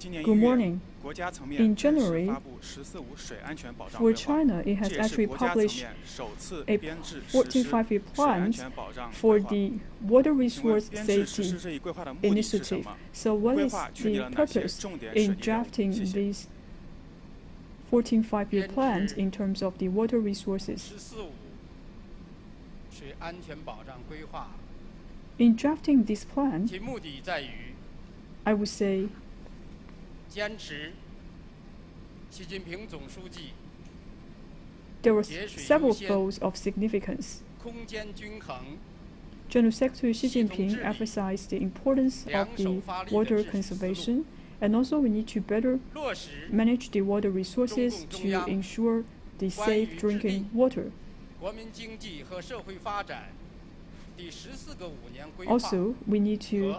Good morning. In January, for China, it has actually published a 14 five-year plan for the water resource safety initiative. So what is the purpose in drafting these 14 five-year plans in terms of the water resources? In drafting this plan, I would say 坚持习近平总书记 there were several goals of significance. 空间均衡、 General Secretary Xi Jinping emphasized the importance of the water conservation, and also we need to better 落实 manage the water resources to ensure the safe drinking water. Also, we need to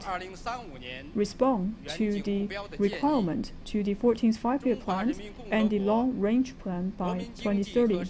respond to the requirement to the 14th Five-Year Plan and the Long-Range Plan by 2030.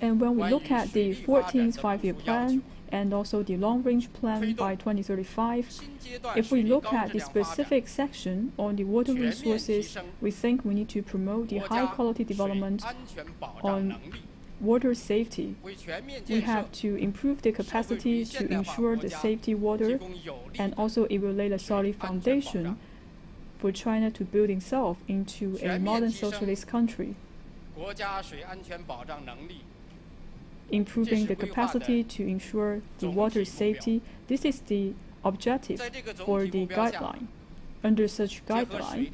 And when we look at the 14th Five-Year Plan and also the long-range plan by 2035, 新阶段 if 水 we 利 look 高 at 质 the 量发展 specific section on the water resources, we think we need to promote the 国家 high-quality 水 development 安全保 on 障能力 water safety. 为全面 We 建设 have to improve the capacity to ensure the safety 提 water, 供有力 and 的 also it will lay a solid 安全保障 foundation for China to build itself into a 全面 modern 提升 socialist country, 国家水安全保障能力 improving the capacity to ensure the water safety. This is the objective for the guideline. Under such guideline,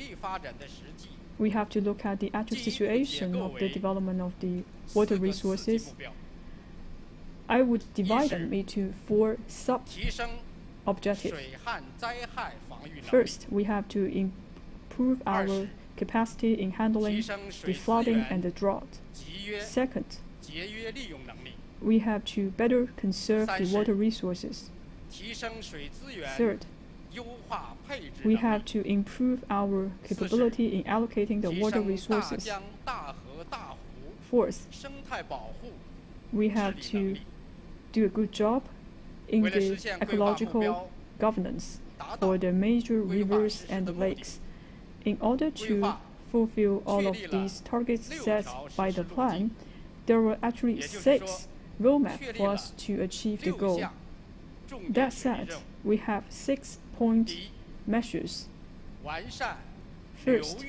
we have to look at the actual situation of the development of the water resources. I would divide them into four sub-objectives. First, we have to improve our capacity in handling the flooding and the drought. Second, we have to better conserve the water resources. Third, we have to improve our capability in allocating the water resources. Fourth, we have to do a good job in the ecological governance for the major rivers and lakes. In order to fulfill all of these targets set by the plan, there were actually six roadmap for us to achieve the goal. That said, we have six point measures. First,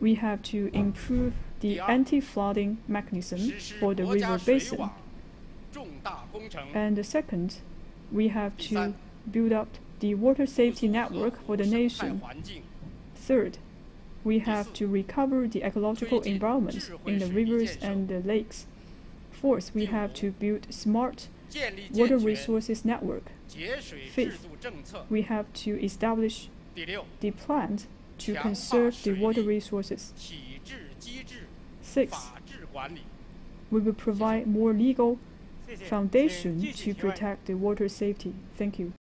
we have to improve the anti-flooding mechanism for the river basin. And the second, we have to build up the water safety network for the nation. Third, we have to recover the ecological environment in the rivers and the lakes. Fourth, we have to build smart water resources network. Fifth, we have to establish the plan to conserve the water resources. Sixth, we will provide more legal foundation to protect the water safety. Thank you.